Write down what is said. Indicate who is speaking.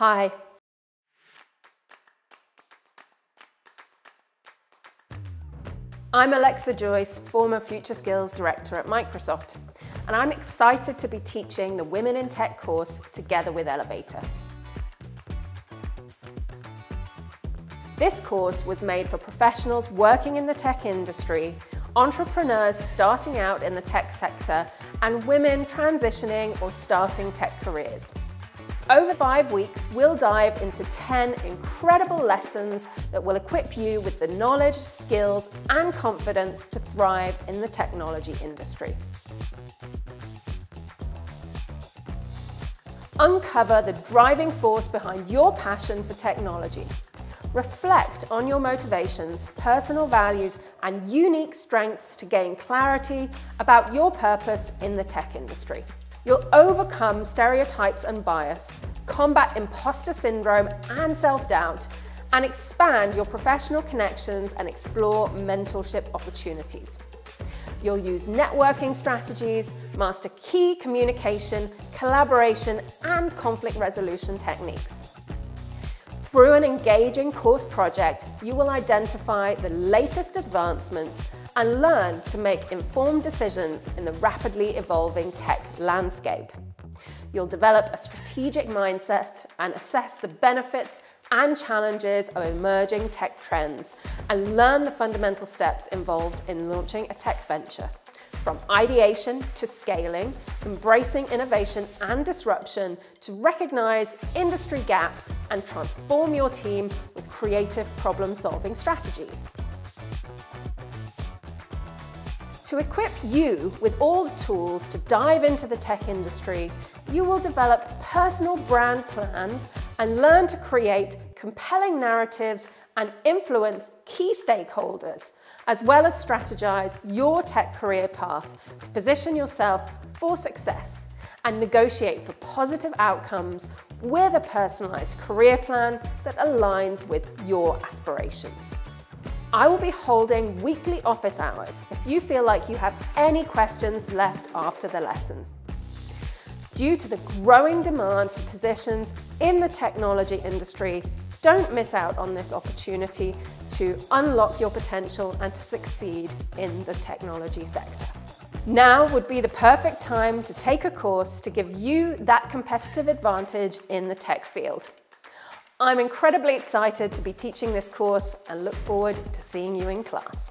Speaker 1: Hi. I'm Alexa Joyce, former Future Skills Director at Microsoft, and I'm excited to be teaching the Women in Tech course together with ELVTR. This course was made for professionals working in the tech industry, entrepreneurs starting out in the tech sector, and women transitioning or starting tech careers. Over five weeks, we'll dive into 10 incredible lessons that will equip you with the knowledge, skills, and confidence to thrive in the technology industry. Uncover the driving force behind your passion for technology Reflect on your motivations, personal values, and unique strengths to gain clarity about your purpose in the tech industry. You'll overcome stereotypes and bias, combat imposter syndrome and self-doubt, and expand your professional connections and explore mentorship opportunities. You'll use networking strategies, master key communication, collaboration, and conflict resolution techniques. Through an engaging course project, you will identify the latest advancements and learn to make informed decisions in the rapidly evolving tech landscape. You'll develop a strategic mindset and assess the benefits and challenges of emerging tech trends and learn the fundamental steps involved in launching a tech venture. From ideation to scaling, embracing innovation and disruption to recognize industry gaps and transform your team with creative problem-solving strategies. To equip you with all the tools to dive into the tech industry, you will develop personal brand plans and learn to create compelling narratives and influence key stakeholders as well as strategize your tech career path to position yourself for success and negotiate for positive outcomes with a personalized career plan that aligns with your aspirations. I will be holding weekly office hours if you feel like you have any questions left after the lesson. Due to the growing demand for positions in the technology industry, don't miss out on this opportunity to unlock your potential and to succeed in the technology sector. Now would be the perfect time to take a course to give you that competitive advantage in the tech field. I'm incredibly excited to be teaching this course and look forward to seeing you in class.